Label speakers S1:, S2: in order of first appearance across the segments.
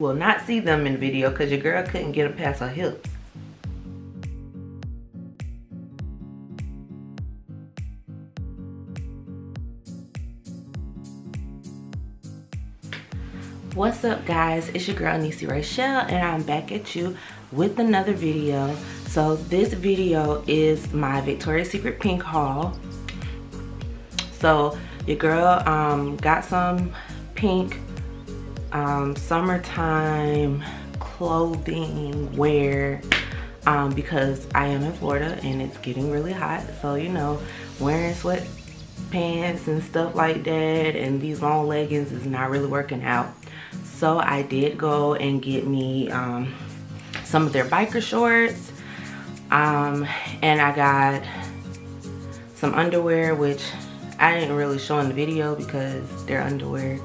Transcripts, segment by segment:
S1: will not see them in video because your girl couldn't get them past her hips. What's up guys, it's your girl Neesy Raychelle and I'm back at you with another video. So this video is my Victoria's Secret pink haul. So your girl um, got some pink um, summertime clothing wear um, because I am in Florida and it's getting really hot. So, you know, wearing sweatpants and stuff like that and these long leggings is not really working out. So I did go and get me um, some of their biker shorts. Um, and I got some underwear, which I didn't really show in the video because they're underwear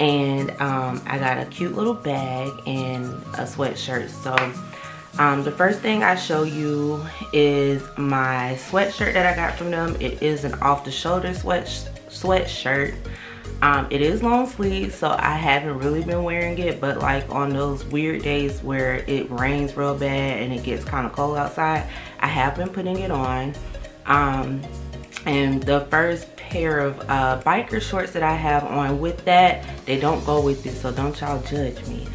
S1: and um, I got a cute little bag and a sweatshirt. So um, the first thing I show you is my sweatshirt that I got from them. It is an off-the-shoulder sweat sweatshirt. Um, it is long sleeve, so I haven't really been wearing it, but like on those weird days where it rains real bad and it gets kind of cold outside, I have been putting it on. Um, and the first pair of uh, biker shorts that I have on with that. They don't go with it, so don't y'all judge me.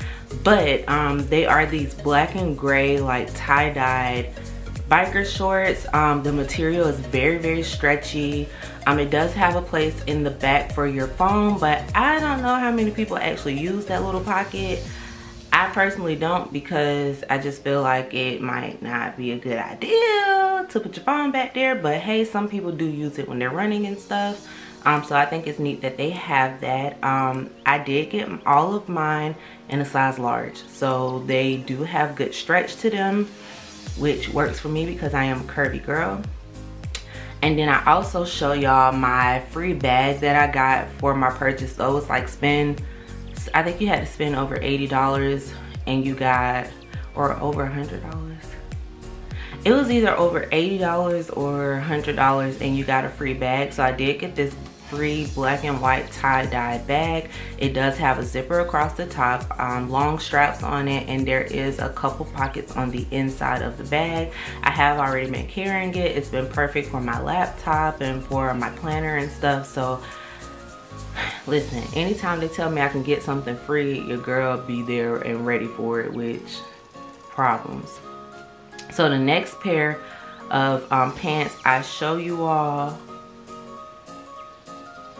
S1: But um, they are these black and gray, like tie-dyed biker shorts. Um, the material is very, very stretchy. Um, it does have a place in the back for your phone, but I don't know how many people actually use that little pocket. I personally don't because I just feel like it might not be a good idea to put your phone back there. But hey, some people do use it when they're running and stuff. Um, so I think it's neat that they have that. Um, I did get all of mine in a size large. So they do have good stretch to them, which works for me because I am a curvy girl. And then I also show y'all my free bag that I got for my purchase. So it's like spend I think you had to spend over $80 and you got, or over $100. It was either over $80 or $100 and you got a free bag. So I did get this free black and white tie-dye bag. It does have a zipper across the top, um, long straps on it, and there is a couple pockets on the inside of the bag. I have already been carrying it. It's been perfect for my laptop and for my planner and stuff. So listen anytime they tell me i can get something free your girl be there and ready for it which problems. So the next pair of um, pants i show you all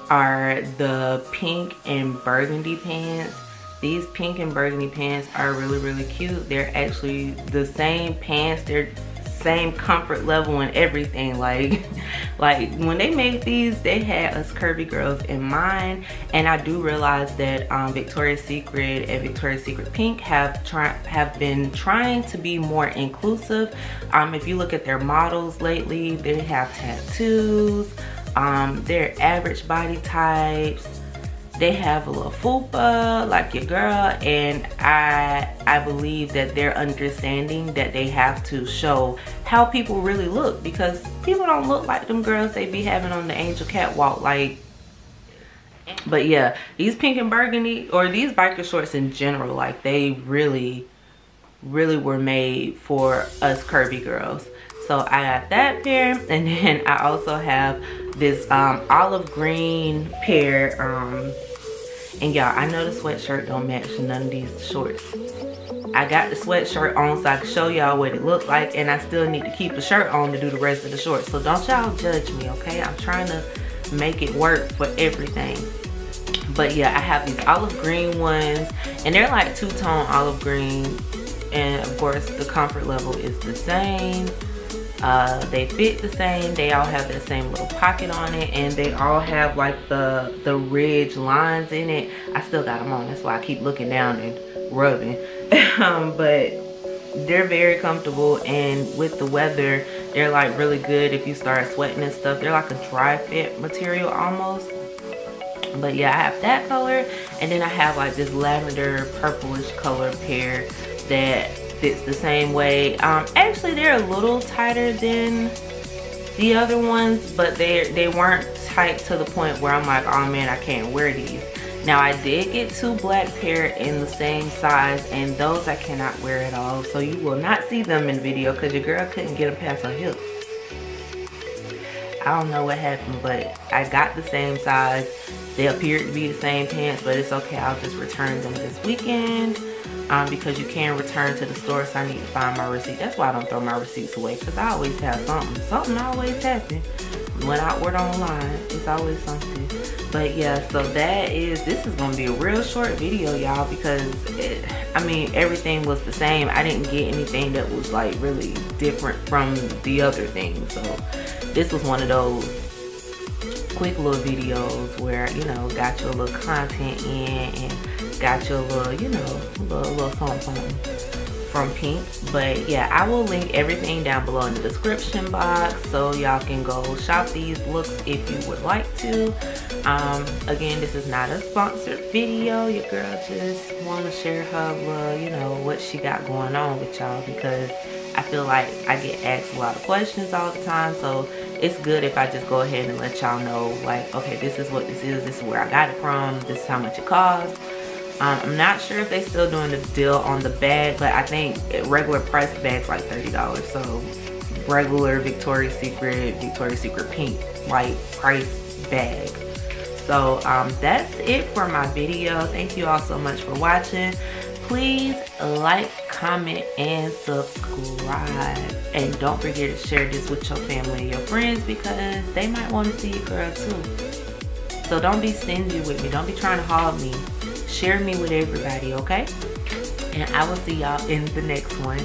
S1: are the pink and burgundy pants. These pink and burgundy pants are really really cute. They're actually the same pants. They're same comfort level and everything. Like like when they made these they had us curvy girls in mind. And i do realize that um, victoria's secret and victoria's secret pink have tried have been trying to be more inclusive. Um, if you look at their models lately they have tattoos. Um, they're average body types they have a little fupa like your girl and I I believe that they're understanding that they have to show how people really look because people don't look like them girls they be having on the angel catwalk like but yeah these pink and burgundy or these biker shorts in general like they really really were made for us curvy girls. So I got that pair and then I also have this um, olive green pair um, and y'all, I know the sweatshirt don't match none of these shorts. I got the sweatshirt on so I can show y'all what it looked like and I still need to keep the shirt on to do the rest of the shorts. So don't y'all judge me, okay? I'm trying to make it work for everything. But yeah, I have these olive green ones and they're like two-tone olive green. And of course, the comfort level is the same. Uh, they fit the same. They all have the same little pocket on it. And they all have like the, the ridge lines in it. I still got them on. That's why I keep looking down and rubbing. um, but they're very comfortable. And with the weather, they're like really good if you start sweating and stuff. They're like a dry fit material almost. But yeah, I have that color. And then I have like this lavender purplish color pair that fits the same way. Um, actually, they're a little tighter than the other ones, but they they weren't tight to the point where I'm like, oh man, I can't wear these. Now I did get two black pair in the same size and those I cannot wear at all. So you will not see them in video because your girl couldn't get them past her hip. I don't know what happened, but I got the same size. They appeared to be the same pants, but it's okay. I'll just return them this weekend um, because you can return to the store, so I need to find my receipt. That's why I don't throw my receipts away because I always have something. Something always happens. When I order online, it's always something. But yeah, so that is, this is to be a real short video, y'all, because it, I mean, everything was the same. I didn't get anything that was like really different from the other things. So this was one of those quick little videos where, you know, got your little content in and got your little, you know, little, little something, something from Pink. But yeah, I will link everything down below in the description box so y'all can go shop these looks if you would like to. Um, again, this is not a sponsored video. Your girl just want to share her little, you know, what she got going on with y'all because I feel like I get asked a lot of questions all the time. So it's good if I just go ahead and let y'all know like, okay, this is what this is. This is where I got it from. This is how much it costs um, I'm not sure if they still doing the deal on the bag, but I think regular price bag's like $30. So regular Victoria's Secret, Victoria's Secret pink, white price bag. So um, that's it for my video. Thank you all so much for watching. Please like, comment, and subscribe. And don't forget to share this with your family and your friends because they might want to see your girl too. So don't be stingy with me. Don't be trying to hog me share me with everybody, okay? And I will see y'all in the next one.